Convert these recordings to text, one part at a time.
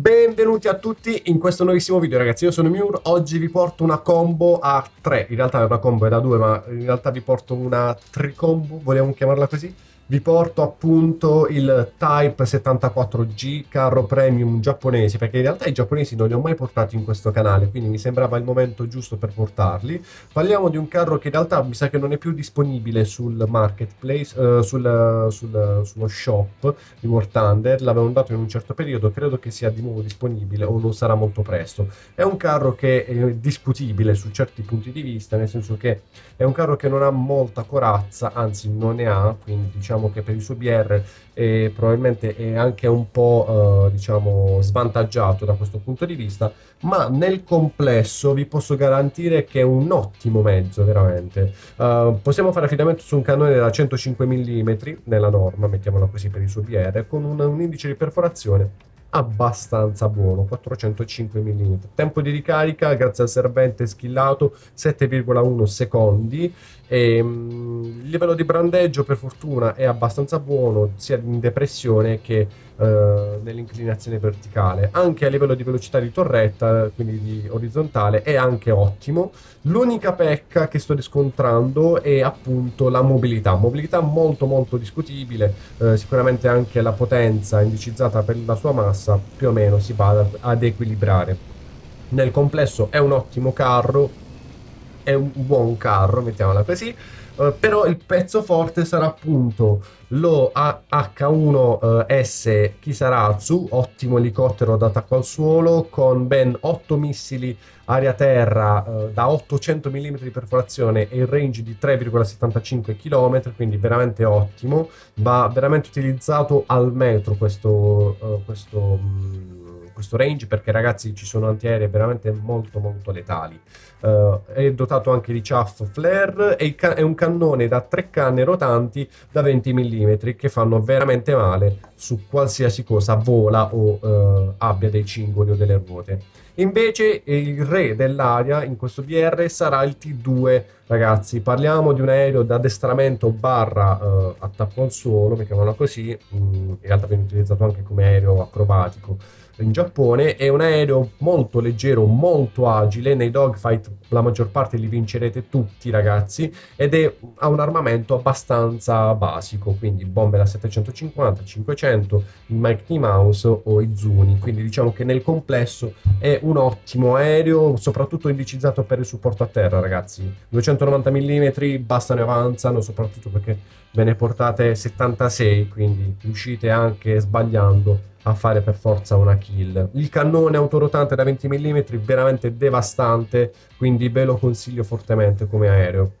Benvenuti a tutti in questo nuovissimo video ragazzi, io sono Miur, oggi vi porto una combo a 3, in realtà è una combo è da 2 ma in realtà vi porto una tricombo, vogliamo chiamarla così? Vi porto appunto il Type 74G carro premium giapponese perché in realtà i giapponesi non li ho mai portati in questo canale quindi mi sembrava il momento giusto per portarli. Parliamo di un carro che in realtà mi sa che non è più disponibile sul marketplace uh, sul, sul, sullo shop di War Thunder l'avevano dato in un certo periodo credo che sia di nuovo disponibile o lo sarà molto presto. È un carro che è discutibile su certi punti di vista nel senso che è un carro che non ha molta corazza anzi non ne ha quindi diciamo diciamo che per il suo BR è, probabilmente è anche un po' eh, diciamo svantaggiato da questo punto di vista, ma nel complesso vi posso garantire che è un ottimo mezzo veramente. Uh, possiamo fare affidamento su un cannone da 105 mm nella norma, mettiamola così per il suo BR, con un, un indice di perforazione abbastanza buono 405 mm tempo di ricarica grazie al servente schillato 7,1 secondi e, um, il livello di brandeggio per fortuna è abbastanza buono sia in depressione che uh, nell'inclinazione verticale. Anche a livello di velocità di torretta quindi di orizzontale è anche ottimo. L'unica pecca che sto riscontrando è appunto la mobilità. Mobilità molto molto discutibile. Uh, sicuramente anche la potenza indicizzata per la sua massa più o meno si va ad equilibrare. Nel complesso è un ottimo carro, è un buon carro, mettiamola così, Uh, però il pezzo forte sarà appunto lo H1S eh, Kisaratsu, ottimo elicottero d'attacco al suolo con ben 8 missili aria-terra uh, da 800 mm di perforazione e il range di 3,75 km, quindi veramente ottimo, va veramente utilizzato al metro questo, uh, questo um, questo range perché ragazzi ci sono antiaerei veramente molto molto letali. Uh, è dotato anche di chaff flare e è un cannone da tre canne rotanti da 20 mm che fanno veramente male su qualsiasi cosa vola o uh, abbia dei cingoli o delle ruote. Invece il re dell'aria in questo BR sarà il T2, ragazzi. Parliamo di un aereo d'addestramento barra uh, attacco al suolo, mi chiamano così, mm, in realtà viene utilizzato anche come aereo acrobatico in Giappone. È un aereo molto leggero, molto agile. Nei dogfight la maggior parte li vincerete tutti, ragazzi. Ed è, ha un armamento abbastanza basico, quindi bombe da 750, 500, il Mighty Mouse o i Zuni. Quindi diciamo che nel complesso è un ottimo aereo, soprattutto indicizzato per il supporto a terra, ragazzi. 290 mm bastano e avanzano, soprattutto perché ve ne portate 76, quindi riuscite anche sbagliando a fare per forza una kill. Il cannone autorotante da 20 mm veramente devastante, quindi ve lo consiglio fortemente come aereo.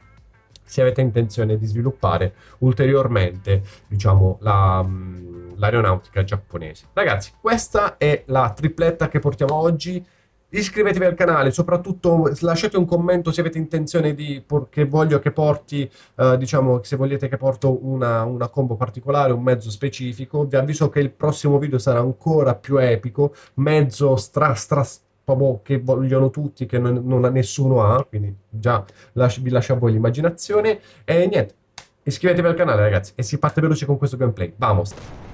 Se avete intenzione di sviluppare ulteriormente, diciamo, la, mm, l'aeronautica giapponese. Ragazzi, questa è la tripletta che portiamo oggi iscrivetevi al canale, soprattutto lasciate un commento se avete intenzione di che voglio che porti, uh, diciamo, se volete che porto una, una, combo particolare, un mezzo specifico. Vi avviso che il prossimo video sarà ancora più epico, mezzo stra stra che vogliono tutti, che non, non nessuno ha, quindi già lasci, vi lascio a voi l'immaginazione. E niente, iscrivetevi al canale ragazzi e si parte veloce con questo gameplay. Vamos!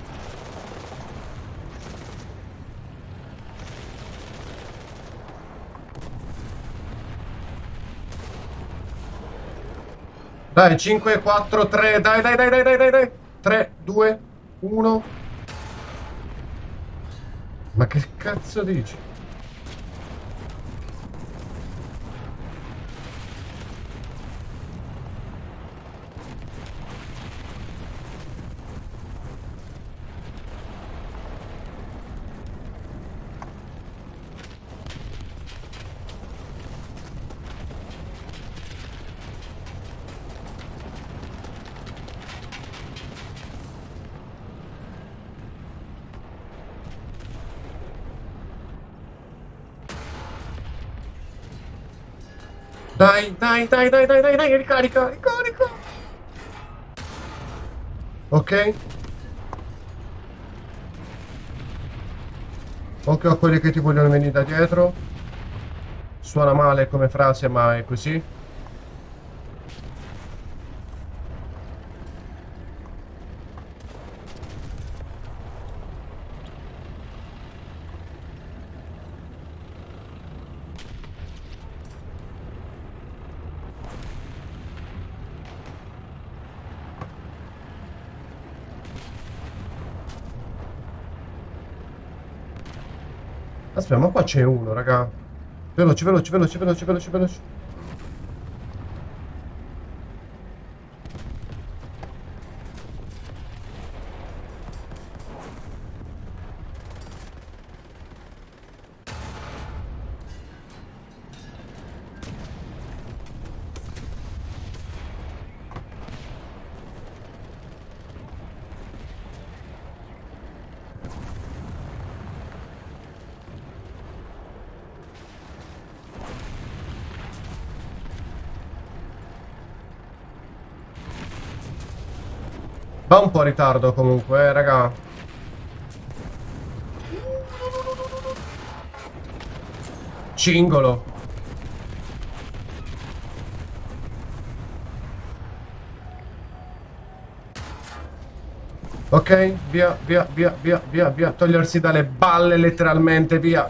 Dai, 5, 4, 3, dai, dai, dai, dai, dai, dai, dai. 3, 2, 1. Ma che cazzo dici? Dai, dai, dai, dai, dai, dai, dai, ricarica, ricarica. Ok. Occhio a quelli che ti vogliono venire da dietro. Suona male come frase, ma è così. Aspetta, ma qua c'è uno, raga. Veloce, veloce, veloce, veloce, veloce, veloce. Va un po' in ritardo comunque, eh, raga. Cingolo. Ok, via, via, via, via, via, via. Togliersi dalle balle letteralmente, via.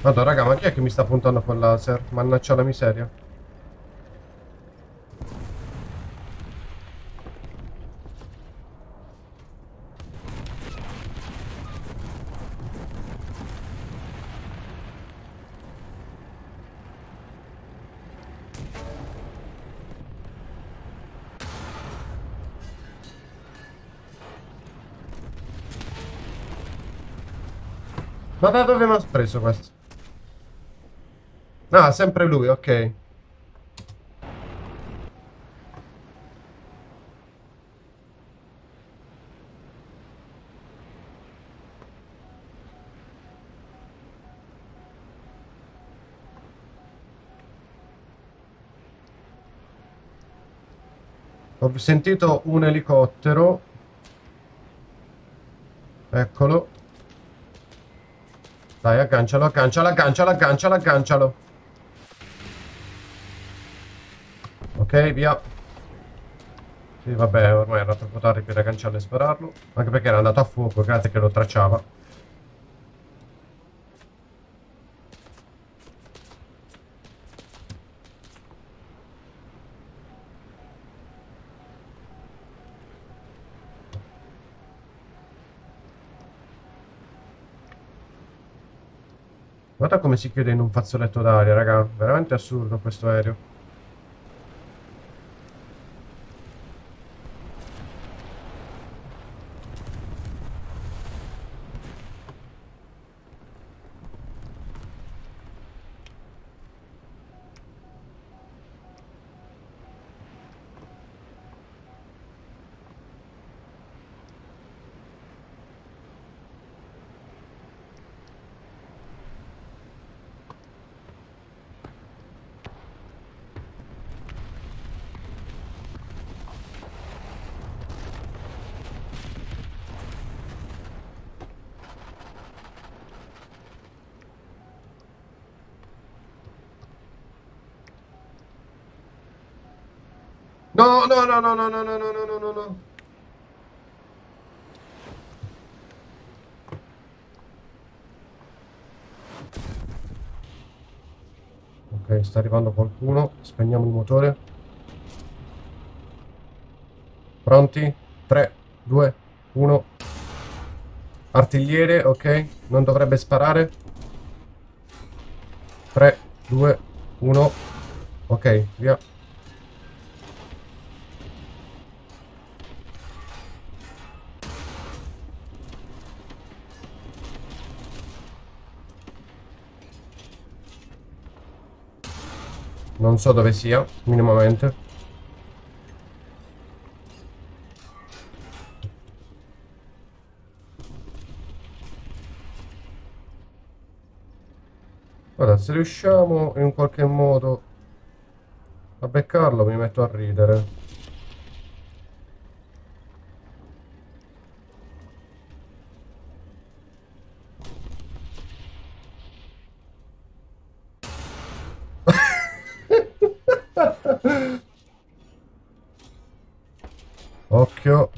Vado, raga, ma chi è che mi sta puntando con laser? Mannaggia la miseria. Ma da dove mi ha preso questo? Ah, sempre lui, ok. Ho sentito un elicottero. Eccolo. Dai, aggancialo, aggancialo, aggancialo, aggancialo, aggancialo. Ok, via. Sì, vabbè, ormai era troppo tardi per agganciarlo e spararlo. Anche perché era andato a fuoco, grazie che lo tracciava. Guarda come si chiude in un fazzoletto d'aria, raga. Veramente assurdo questo aereo. No, no, no, no, no, no, no, no, no, no, no. Ok, sta arrivando qualcuno. Spegniamo il motore. Pronti? 3, 2, 1. Artigliere, ok. Non dovrebbe sparare. 3, 2, 1. Ok, via. Non so dove sia, minimamente. Guarda, se riusciamo in qualche modo a beccarlo mi metto a ridere. Occhio.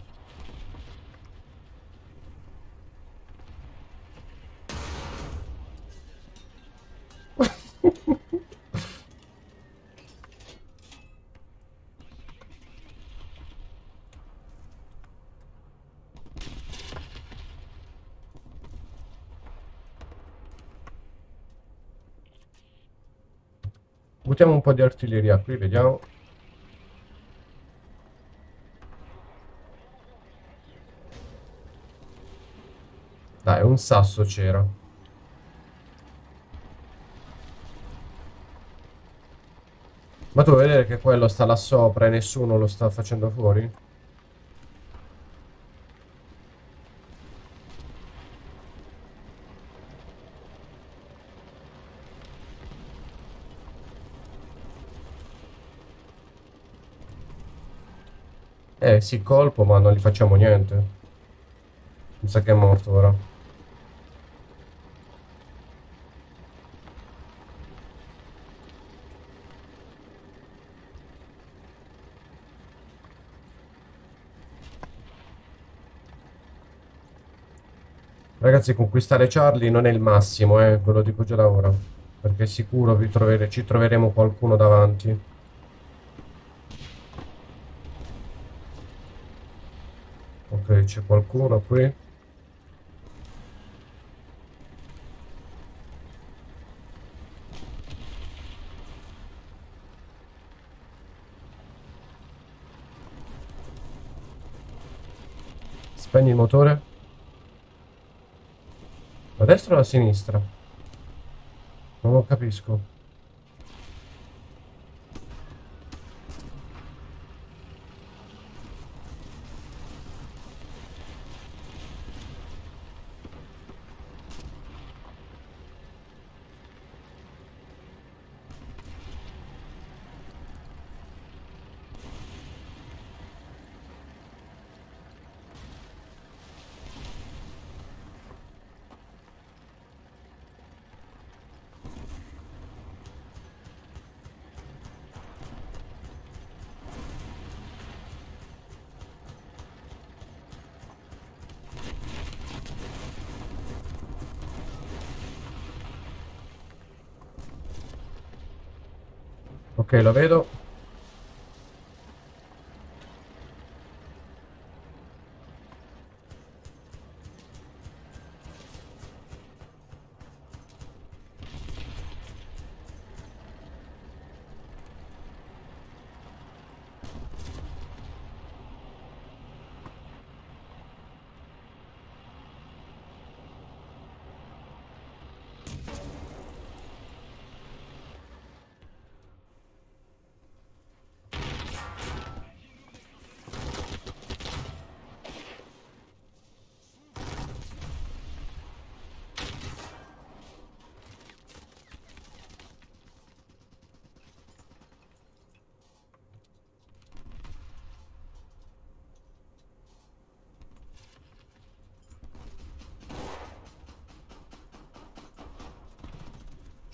Buttiamo un po' di artiglieria qui, vediamo. Dai, un sasso c'era. Ma tu vuoi vedere che quello sta là sopra e nessuno lo sta facendo fuori? Eh sì, colpo, ma non gli facciamo niente. Mi sa che è morto ora. Ragazzi, conquistare Charlie non è il massimo, eh, ve lo dico già da ora. Perché sicuro trovere, ci troveremo qualcuno davanti. Ok, c'è qualcuno qui. Spegni il motore. A destra o a sinistra? Non lo capisco. Ok, lo vedo.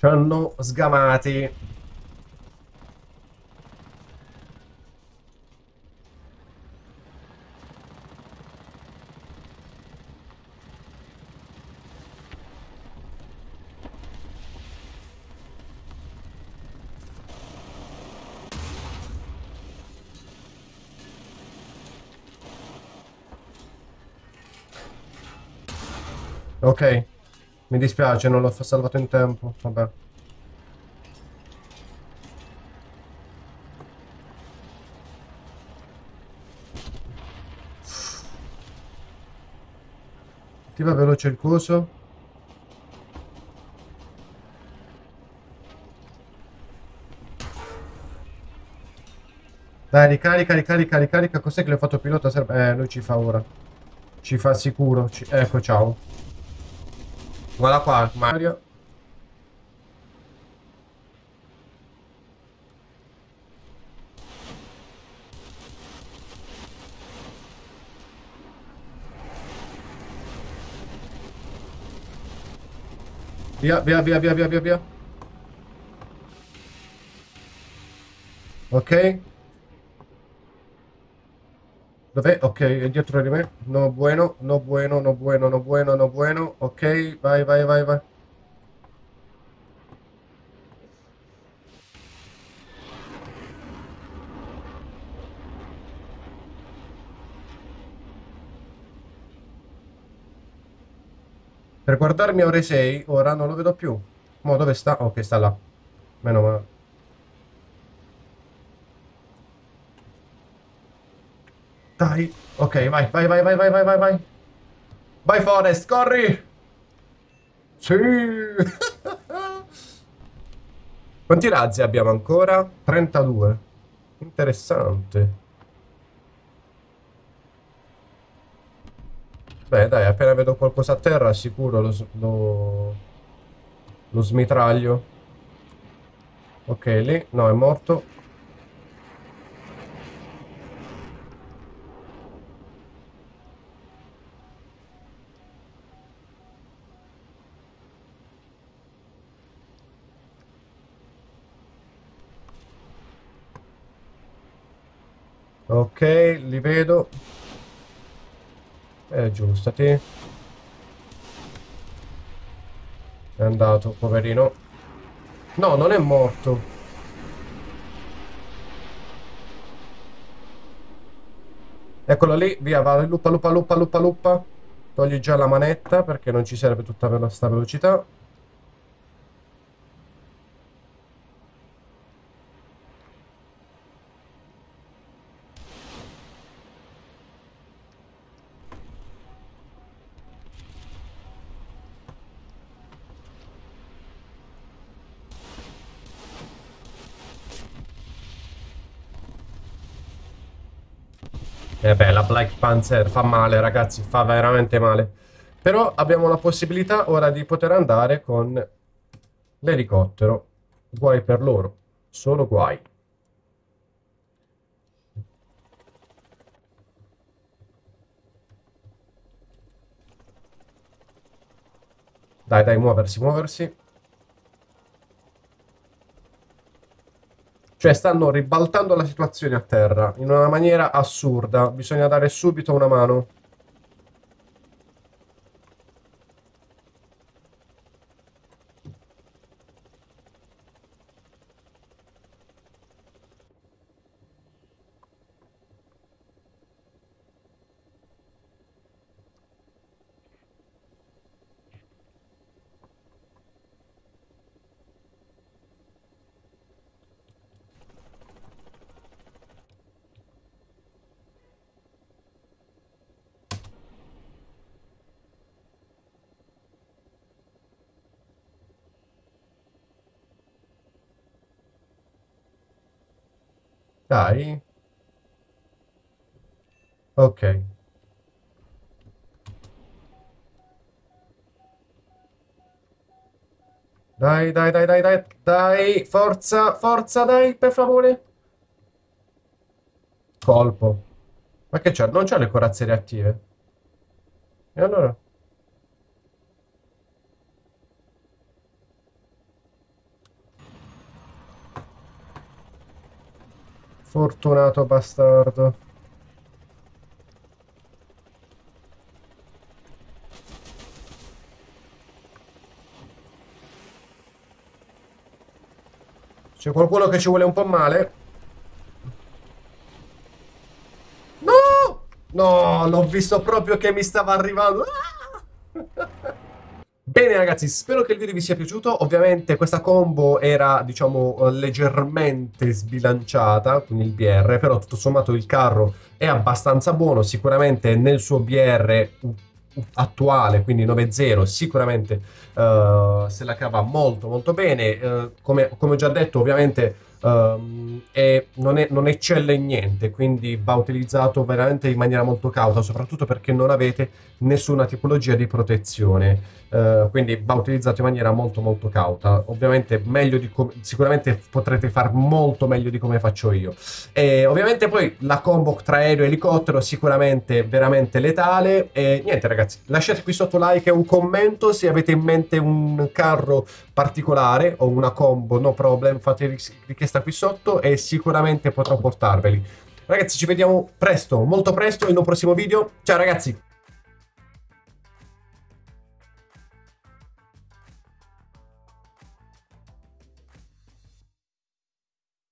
Ci hanno sgamati. Ok. Mi dispiace, non l'ho salvato in tempo. Vabbè. Attiva veloce il coso. Dai, ricarica, ricarica, ricarica. Cos'è che le ho fatto pilota? Eh, lui ci fa ora. Ci fa sicuro. Ci... Ecco, ciao. Guarda qua, Mario. Via, via, via, via, via, via. Ok. Dov'è? Ok, è dietro di me. No bueno, no bueno, no bueno, no bueno, no bueno. Ok, vai, vai, vai, vai. Per guardarmi ore 6, ora non lo vedo più. Mo dove sta? Ok, sta là. Meno male. Dai. Ok, vai, vai, vai, vai, vai, vai, vai, vai. Vai Forest, corri! Sì! Quanti razzi abbiamo ancora? 32. Interessante. Beh, dai, appena vedo qualcosa a terra, sicuro lo, lo, lo smitraglio. Ok, lì. No, è morto. Ok, li vedo. Eh, aggiustati. È andato, poverino. No, non è morto. Eccolo lì, via, va, lupa, lupa, lupa, lupa, lupa. Togli già la manetta perché non ci serve tutta questa velocità. E eh Panther fa male, ragazzi, fa veramente male. Però abbiamo la possibilità ora di poter andare con l'elicottero. Guai per loro. Solo guai. Dai, dai, muoversi, muoversi. Cioè stanno ribaltando la situazione a terra in una maniera assurda. Bisogna dare subito una mano. Dai. Ok. Dai, dai, dai, dai, dai, dai, forza, forza, dai, per favore. Colpo. Ma che c'è? Non c'ha le corazze attive. E allora? Fortunato bastardo. C'è qualcuno che ci vuole un po' male? No! No, l'ho visto proprio che mi stava arrivando. Ah! Bene ragazzi, spero che il video vi sia piaciuto, ovviamente questa combo era diciamo leggermente sbilanciata con il BR, però tutto sommato il carro è abbastanza buono, sicuramente nel suo BR attuale, quindi 9.0, sicuramente uh, se la cava molto molto bene, uh, come, come ho già detto ovviamente um, è, non, è, non, eccelle in niente, quindi va utilizzato veramente in maniera molto cauta, soprattutto perché non avete nessuna tipologia di protezione. Uh, quindi va utilizzato in maniera molto molto cauta. Ovviamente di sicuramente potrete far molto meglio di come faccio io. E ovviamente poi la combo tra aereo e elicottero sicuramente veramente letale. E niente ragazzi lasciate qui sotto like e un commento se avete in mente un carro particolare o una combo no problem fate richiesta qui sotto e sicuramente potrò portarveli. Ragazzi ci vediamo presto molto presto in un prossimo video. Ciao ragazzi